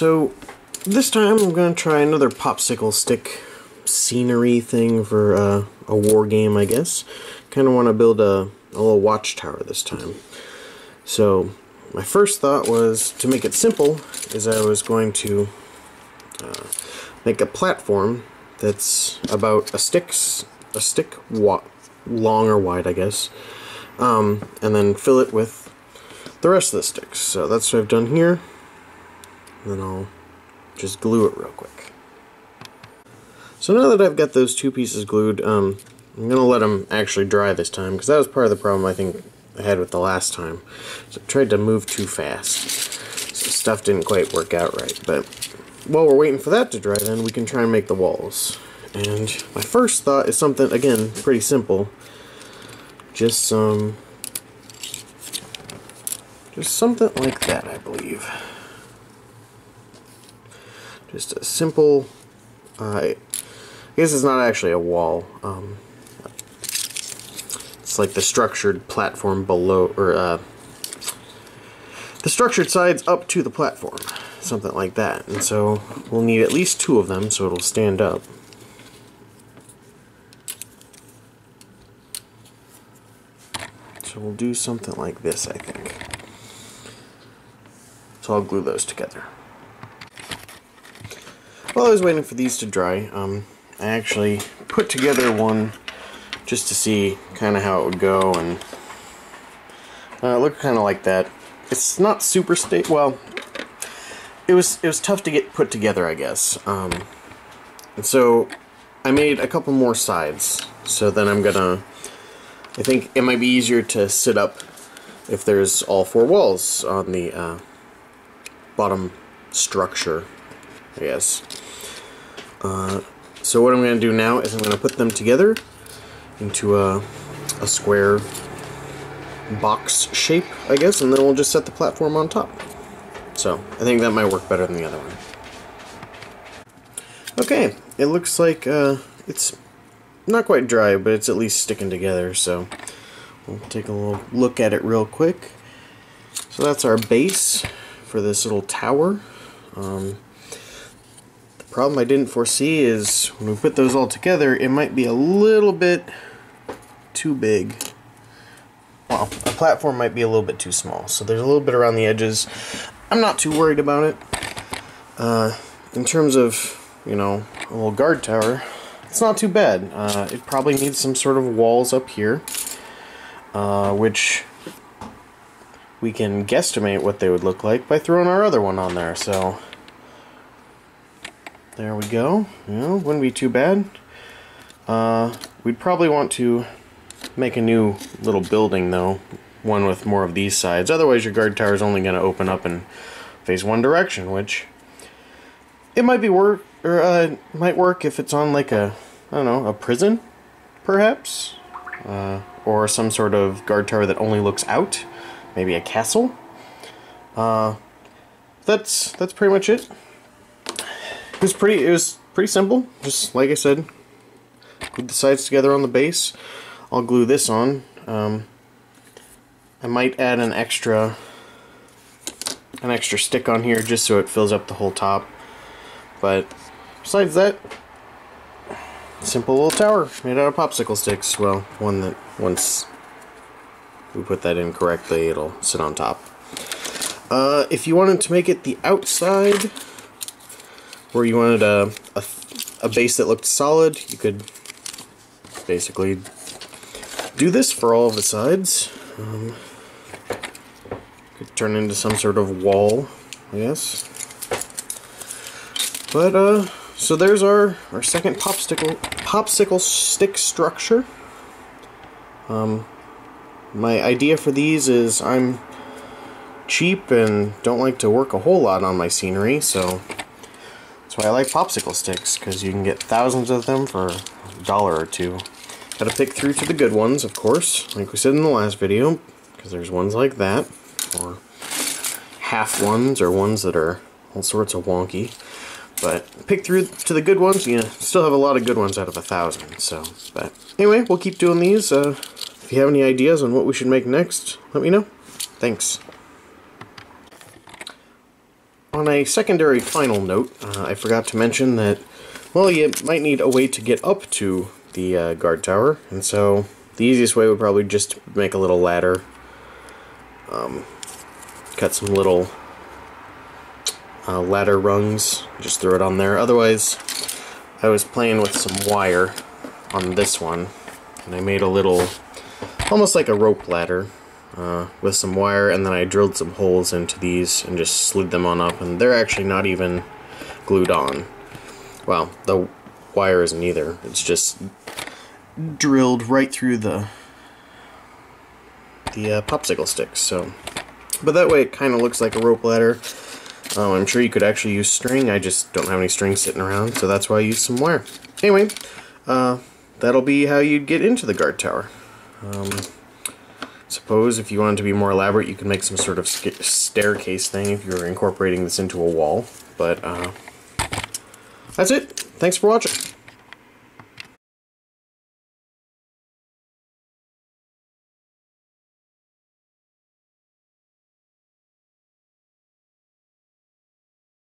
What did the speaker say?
So, this time I'm going to try another popsicle stick scenery thing for uh, a war game, I guess. Kind of want to build a, a little watchtower this time. So, my first thought was, to make it simple, is I was going to uh, make a platform that's about a stick's a stick long or wide, I guess, um, and then fill it with the rest of the sticks. So that's what I've done here. Then I'll just glue it real quick. So now that I've got those two pieces glued, um, I'm going to let them actually dry this time, because that was part of the problem I think I had with the last time. So I tried to move too fast. So stuff didn't quite work out right. But while we're waiting for that to dry, then we can try and make the walls. And my first thought is something, again, pretty simple. Just some... Just something like that, I believe. Just a simple... Uh, I guess it's not actually a wall. Um, it's like the structured platform below, or uh, the structured sides up to the platform. Something like that. And so we'll need at least two of them so it'll stand up. So we'll do something like this, I think. So I'll glue those together. While I was waiting for these to dry, um, I actually put together one just to see kind of how it would go, and uh, it looked kind of like that. It's not super sta- well, it was it was tough to get put together, I guess. Um, and so I made a couple more sides. So then I'm gonna I think it might be easier to sit up if there's all four walls on the uh, bottom structure, I guess. Uh, so what I'm going to do now is I'm going to put them together into a, a square box shape, I guess, and then we'll just set the platform on top. So, I think that might work better than the other one. Okay, it looks like uh, it's not quite dry, but it's at least sticking together, so we'll take a little look at it real quick. So that's our base for this little tower. Um, problem I didn't foresee is when we put those all together, it might be a little bit too big. Well, a platform might be a little bit too small, so there's a little bit around the edges. I'm not too worried about it. Uh, in terms of, you know, a little guard tower, it's not too bad. Uh, it probably needs some sort of walls up here, uh, which we can guesstimate what they would look like by throwing our other one on there. So there we go. Know, wouldn't be too bad. Uh, we'd probably want to make a new little building though, one with more of these sides. Otherwise, your guard tower is only going to open up and face one direction, which it might be work or uh, might work if it's on like a I don't know a prison, perhaps, uh, or some sort of guard tower that only looks out, maybe a castle. Uh, that's that's pretty much it. It was pretty it was pretty simple. Just like I said, put the sides together on the base. I'll glue this on. Um, I might add an extra an extra stick on here just so it fills up the whole top. But besides that, simple little tower made out of popsicle sticks. Well, one that once we put that in correctly, it'll sit on top. Uh, if you wanted to make it the outside, or you wanted a, a, a base that looked solid, you could basically do this for all of the sides. Um, could turn into some sort of wall, I guess. But, uh, so there's our, our second popsicle, popsicle stick structure. Um, my idea for these is I'm cheap and don't like to work a whole lot on my scenery, so why I like popsicle sticks, because you can get thousands of them for a dollar or two. Gotta pick through to the good ones, of course, like we said in the last video, because there's ones like that, or half ones, or ones that are all sorts of wonky. But pick through to the good ones, you still have a lot of good ones out of a thousand, so. But anyway, we'll keep doing these. Uh, if you have any ideas on what we should make next, let me know. Thanks. On a secondary final note, uh, I forgot to mention that, well, you might need a way to get up to the uh, guard tower, and so the easiest way would probably just make a little ladder. Um, cut some little uh, ladder rungs, just throw it on there. Otherwise, I was playing with some wire on this one, and I made a little, almost like a rope ladder, uh, with some wire, and then I drilled some holes into these and just slid them on up, and they're actually not even glued on. Well, the wire isn't either. It's just drilled right through the the uh, popsicle sticks. So, but that way it kind of looks like a rope ladder. Um, I'm sure you could actually use string. I just don't have any string sitting around, so that's why I use some wire. Anyway, uh, that'll be how you'd get into the guard tower. Um, suppose if you wanted to be more elaborate, you could make some sort of staircase thing if you're incorporating this into a wall. But uh, that's it. Thanks for watching.